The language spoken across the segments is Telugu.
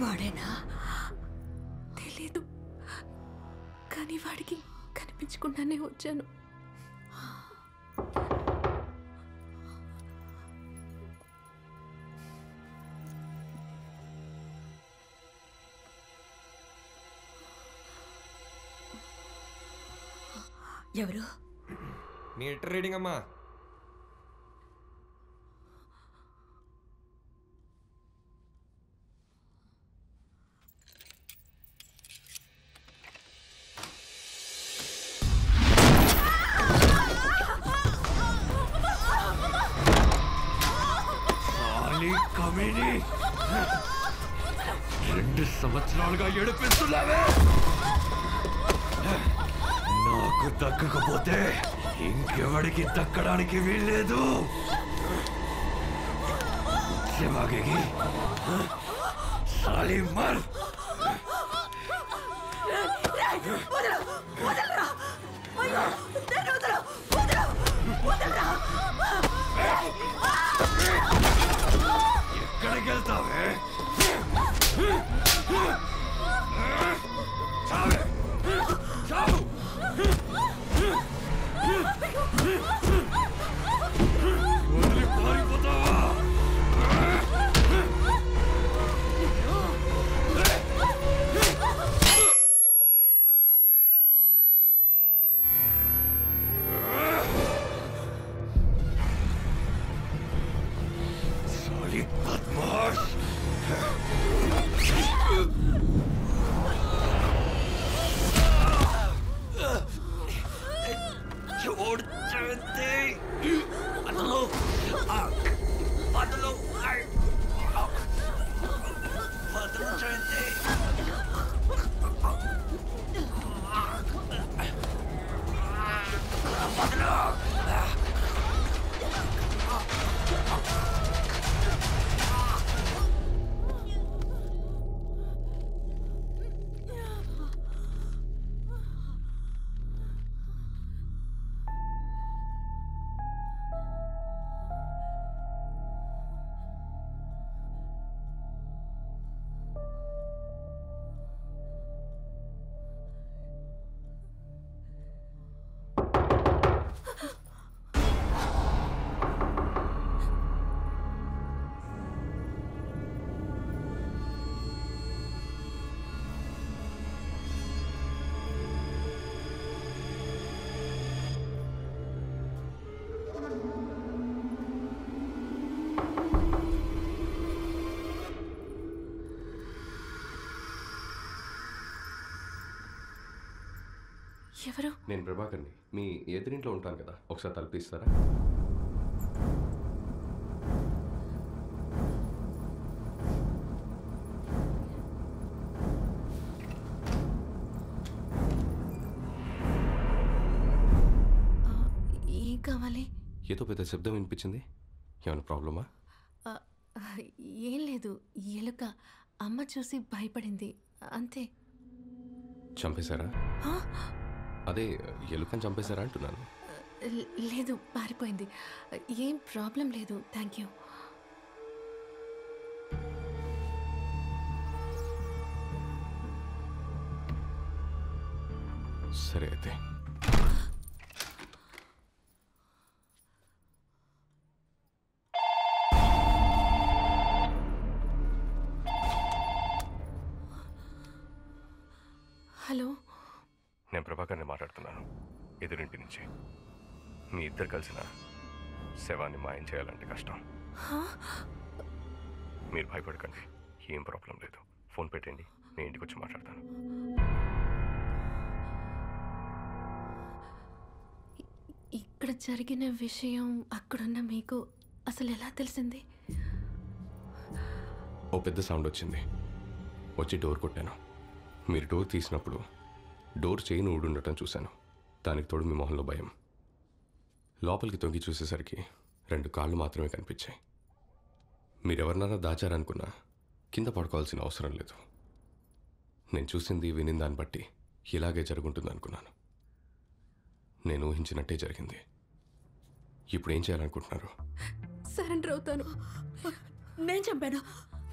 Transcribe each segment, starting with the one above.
వాడేనా? తెలీదు. కానీ వాడికి కనిపించకుండానే వచ్చాను. ఎవరు? మీటర్ రీడింగ్ అమ్మా. రెండు సంవత్సరాలుగా ఏడిపిస్తున్నావే? నాకు దక్కకపోతే ఇంకెవడికి దక్కడానికి వీల్లేదు. からかれたべ ఎవరు? నేను ప్రభాకర్ని. మీ ఎదురింట్లో ఉంటాను కదా. ఒకసారి తలపిస్తారా? ఏం కావాలి? ఏదో పెద్ద శబ్దం వినిపించింది. ఏమైనా ప్రాబ్లమా? ఏం లేదు. ఎలుక. అమ్మ చూసి భయపడింది. అంతే. చంపేశారా? అదే ఎలుకని చంపేశారా అంటున్నాను. లేదు పారిపోయింది. ఏం ప్రాబ్లం లేదు థ్యాంక్ యూ. సరే అయితే. నుంచి మీ ఇద్దరు కలిసిన శవాన్ని మాయం చేయాలంటే కష్టం. హా? మీరు భయపడకండి. ఏం ప్రాబ్లం లేదు. ఫోన్ పెట్టండి. నేను ఇంటికి వచ్చి మాట్లాడతాను. ఇక్కడ జరిగిన విషయం అక్కడున్న మీకు అసలు ఎలా తెలిసింది? ఓ పెద్ద సౌండ్ వచ్చింది. వచ్చి డోర్ కొట్టాను. మీరు డోర్ తీసినప్పుడు డోర్ చైన్ ఊడుండటం చూశాను. దానికి తోడు మీ మొహంలో భయం. లోపలికి తొంగి చూసేసరికి రెండు కాళ్ళు మాత్రమే కనిపించాయి. మీరెవరినైనా దాచారనుకున్నా కింద పడుకోవాల్సిన అవసరం లేదు. నేను చూసింది వినిన దాన్ని బట్టి ఇలాగే జరుగుంటుంది అనుకున్నాను నేను ఊహించినట్టే జరిగింది. ఇప్పుడు ఏం చేయాలనుకుంటున్నారు? సరెండర్ అవుతాను. నేను చంపాను.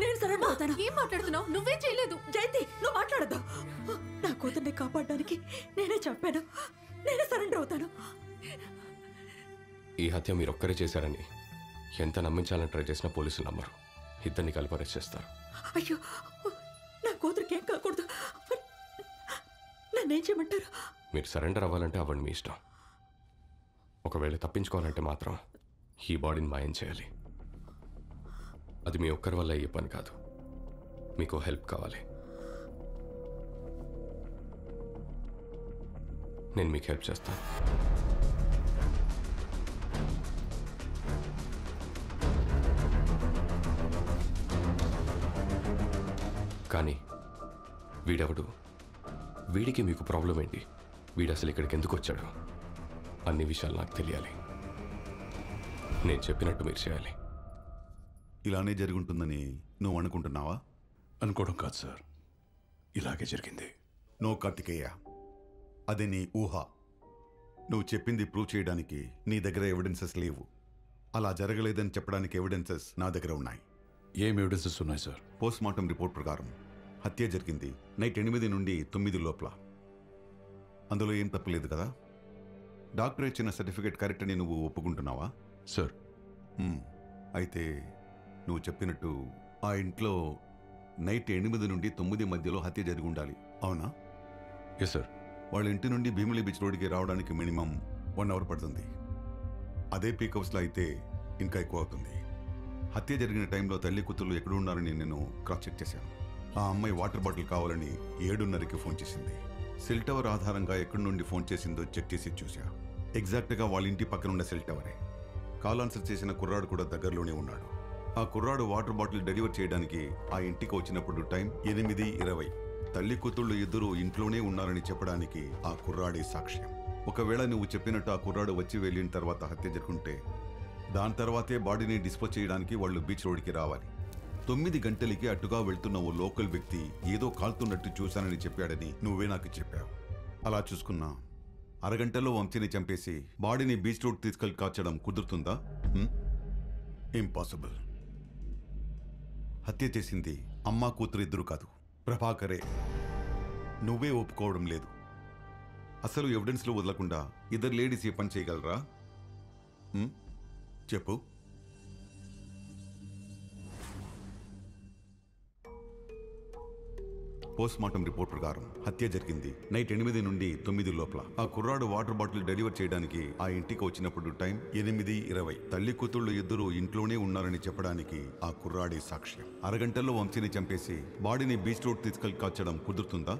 నేను సరెండర్ అవుతాను. ఏం మాట్లాడుతున్నావు? నువ్వేం చేయలేదు. జయంతి నువ్వు మాట్లాడద్దు. నా కూతుర్ని కాపాడడానికి నేనే చెప్పాను నేనే సరెండర్ అవుతాను. ఈ హత్య మీరు ఒక్కరే చేశారని ఎంత నమ్మించాలని ట్రై చేసినా పోలీసులు నమ్మరు. ఇద్దరిని కలిపి అరెస్ట్ చేస్తారు. అయ్యో నా కూతురికి ఏం కాకూడదు. నన్నేం చేయమంటారు? మీరు సరెండర్ అవ్వాలంటే అవ్వండి మీ ఇష్టం. ఒకవేళ తప్పించుకోవాలంటే మాత్రం ఈ బాడీని మాయం చేయాలి. అది మీ ఒక్కరి వల్ల అయ్యే పని కాదు. మీకు హెల్ప్ కావాలి. నేను మీకు హెల్ప్ చేస్తాను కానీ వీడెవడు? వీడికి మీకు ప్రాబ్లం ఏంటి? వీడు అసలు ఇక్కడికి ఎందుకు వచ్చాడు? అన్ని విషయాలు నాకు తెలియాలి. నేను చెప్పినట్టు మీరు చేయాలి. ఇలానే జరుగుంటుందని నువ్వు అనుకుంటున్నావా? అనుకోవడం కాదు సార్. ఇలాగే జరిగింది. నో కార్తికేయ. అది నీ ఊహ. నువ్వు చెప్పింది ప్రూవ్ చేయడానికి నీ దగ్గర ఎవిడెన్సెస్ లేవు. అలా జరగలేదని చెప్పడానికి ఎవిడెన్సెస్ నా దగ్గర ఉన్నాయి. ఏం ఎవిడెన్సెస్ ఉన్నాయి సార్? పోస్ట్ మార్టం రిపోర్ట్ ప్రకారం హత్య జరిగింది నైట్ ఎనిమిది నుండి తొమ్మిది లోపల. అందులో ఏం తప్పులేదు కదా? డాక్టర్ ఇచ్చిన సర్టిఫికేట్ కరెక్ట్ అని నువ్వు ఒప్పుకుంటున్నావా? సార్. అయితే నువ్వు చెప్పినట్టు ఆ ఇంట్లో నైట్ ఎనిమిది నుండి తొమ్మిది మధ్యలో హత్య జరిగి ఉండాలి. అవునా? ఎస్ సార్ వాళ్ళ ఇంటి నుండి భీమిలి బీచ్ రోడ్డుకి రావడానికి మినిమం వన్ అవర్ పడుతుంది. అదే పీక్ అయితే ఇంకా ఎక్కువ అవుతుంది. హత్య జరిగిన టైంలో తల్లి కూతుర్లు ఎక్కడున్నారని నేను క్రాస్ చెక్ చేశాను. ఆ అమ్మాయి వాటర్ బాటిల్ కావాలని ఏడున్నరకి ఫోన్ చేసింది. సెల్ టవర్ ఆధారంగా ఎక్కడి నుండి ఫోన్ చేసిందో చెక్ చేసి చూశా. ఎగ్జాక్ట్గా వాళ్ళ ఇంటి పక్కన ఉన్న సెల్ టవరే. కాల్ ఆన్సర్ చేసిన కుర్రాడు కూడా దగ్గరలోనే ఉన్నాడు. ఆ కుర్రాడు వాటర్ బాటిల్ డెలివర్ చేయడానికి ఆ ఇంటికి వచ్చినప్పుడు టైం ఎనిమిది ఇరవై. తల్లి కూతుళ్ళు ఇద్దరు ఇంట్లోనే ఉన్నారని చెప్పడానికి ఆ కుర్రాడే సాక్ష్యం. ఒకవేళ నువ్వు చెప్పినట్టు ఆ కుర్రాడు వచ్చి వెళ్ళిన తర్వాత హత్య జరుగుంటే దాని తర్వాతే బాడీని డిస్పోజ్ చేయడానికి వాళ్ళు బీచ్ రోడ్కి రావాలి. తొమ్మిది గంటలకి అటుగా వెళ్తున్న ఓ లోకల్ వ్యక్తి ఏదో కాల్తున్నట్టు చూశానని చెప్పాడని నువ్వే నాకు చెప్పావు. అలా చూసుకున్నా అరగంటలో వంశీని చంపేసి బాడీని బీచ్ రోడ్ తీసుకెళ్ళి కాల్చడం కుదురుతుందా? ఇంపాసిబుల్. హత్య చేసింది అమ్మ కూతురు ఇద్దరు కాదు. ప్రభాకరే నువ్వే ఒప్పుకోవడం లేదు. అసలు ఎవిడెన్స్లో వదలకుండా ఇద్దరు లేడీస్ ఏ పని చేయగలరా? చెప్పు. పోస్ట్ మార్టం రిపోర్ట్ ప్రకారం హత్య జరిగింది నైట్ ఎనిమిది నుండి తొమ్మిది లోపల. ఆ కుర్రాడు వాటర్ బాటిల్ డెలివర్ చేయడానికి ఆ ఇంటికి వచ్చినప్పుడు టైం ఎనిమిది ఇరవై. తల్లి కూతుళ్ళు ఇద్దరు ఇంట్లోనే ఉన్నారని చెప్పడానికి ఆ కుర్రాడే సాక్ష్యం. అరగంటలో వంశీని చంపేసి బాడీని బీచ్ రోడ్ తీసుకెళ్ళి కాల్చడం కుదురుతుందా?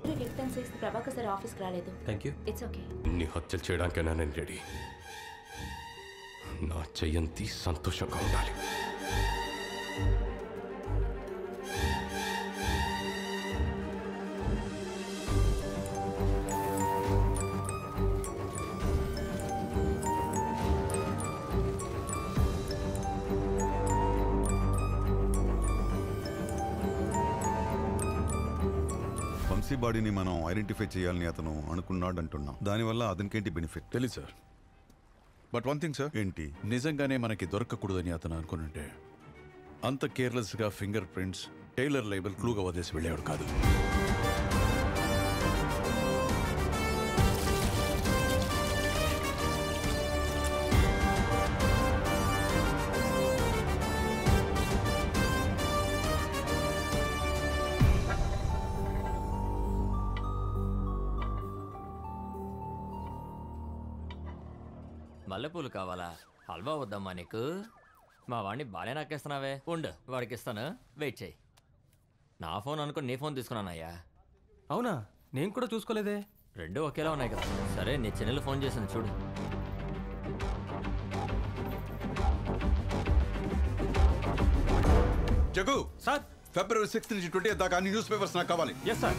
ప్రభాకర్ సార్ ఆఫీస్కి రాలేదు. థ్యాంక్ యూ ఇట్స్ ఓకే ఇన్ని హత్యలు చేయడానికైనా నేను రెడీ. నా జయంతి సంతోషంగా ఉండాలి. వంశీ బాడీని మనం ఐడెంటిఫై చేయాలని అతను అనుకున్నాడంటున్నాం. దానివల్ల అతనికేంటి బెనిఫిట్? తెలీదు sir. But one thing sir ఏంటి? నిజంగానే మనకి దొరకకూడదని అతను అనుకునుంటే అంత కేర్లెస్గా ఫింగర్ ప్రింట్స్ టైలర్ లేబుల్ క్లూగా వదిలేసి వెళ్ళేవాడు కాదు. మల్లెపూలు కావాలా? హల్వా వద్దమ్మా నీకు. మా వాడిని బాగానే నాకేస్తున్నావే ఉండు వాడికి ఇస్తాను వెయిట్ చేయి. నా ఫోన్ అనుకుని నీ ఫోన్ తీసుకున్నానయ్యా. అవునా? నేను కూడా చూసుకోలేదే. రెండు ఒకేలా ఉన్నాయి కదా. సరే నీ చెల్లెలు ఫోన్ చేసింది చూడు. జగు సార్! ఫిబ్రవరి సిక్స్త్ నుంచి ట్వంటీ దాకా అన్ని న్యూస్ పేపర్స్ నాకు కావాలి. Yes sir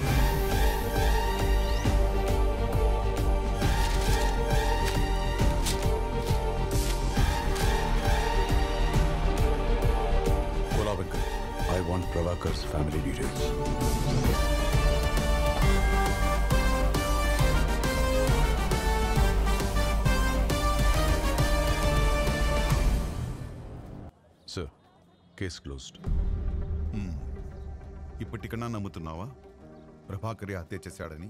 Prabhakar's family details. Sir, case closed. ఇప్పటికన్నా నమ్ముతున్నావా? ప్రభాకరే హత్య చేశాడని?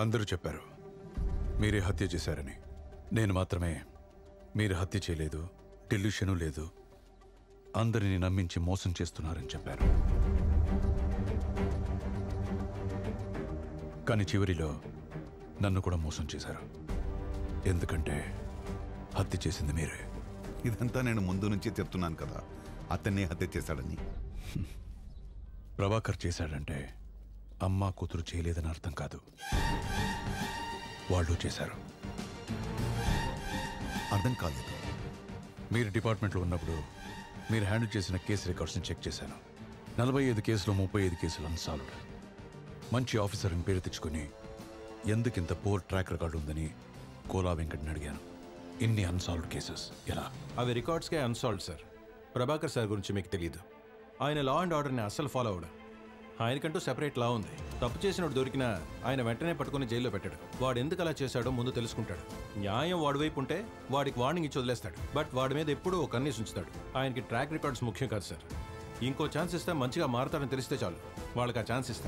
అందరూ చెప్పారు. మీరే హత్య చేశారని. నేను మాత్రమే. మీరు హత్య చేయలేదు. డెల్యూషను లేదు. అందరిని నమ్మించి మోసం చేస్తున్నారని చెప్పారు. కానీ చివరిలో నన్ను కూడా మోసం చేశారు. ఎందుకంటే హత్య చేసింది మీరే. ఇదంతా నేను ముందు నుంచి చెప్తున్నాను కదా. అతన్నే హత్య చేశాడని. ప్రభాకర్ చేశాడంటే అమ్మ కూతురు చేయలేదని అర్థం కాదు. వాళ్ళు చేశారు. అర్థం కాలేదు. మీరు డిపార్ట్మెంట్లో ఉన్నప్పుడు మీరు హ్యాండిల్ చేసిన కేసు రికార్డ్స్ని చెక్ చేశాను. నలభై ఐదు కేసులు ముప్పై ఐదు కేసులు అన్సాల్వ్డ్. మంచి ఆఫీసర్ అని పేరు తెచ్చుకొని ఎందుకింత పోర్ ట్రాక్ రికార్డు ఉందని కోలా వెంకట్ని అడిగాను. ఇన్ని అన్సాల్వ్డ్ కేసెస్ ఎలా? అవి రికార్డ్స్కే అన్సాల్వ్డ్ సార్. ప్రభాకర్ సార్ గురించి మీకు తెలియదు ఆయన లా అండ్ ఆర్డర్ని అస్సలు ఫాలో అవడం ఆయనకంటూ సెపరేట్ లా ఉంది. తప్పు చేసినోడు దొరికినా ఆయన వెంటనే పట్టుకుని జైల్లో పెట్టాడు. వాడు ఎందుకు అలా చేశాడో ముందు తెలుసుకుంటాడు. న్యాయం వాడి వైపు ఉంటే వాడికి వార్నింగ్ ఇచ్చి వదిలేస్తాడు. బట్ వాడి మీద ఎప్పుడూ ఒక కన్నీసి ఉంచుతాడు. ఆయనకి ట్రాక్ రికార్డ్స్ ముఖ్యం కాదు సార్ ఇంకో ఛాన్స్ ఇస్తే మంచిగా మారతాడని తెలిస్తే చాలు. వాళ్ళకి ఆ ఛాన్స్ ఇస్తాడు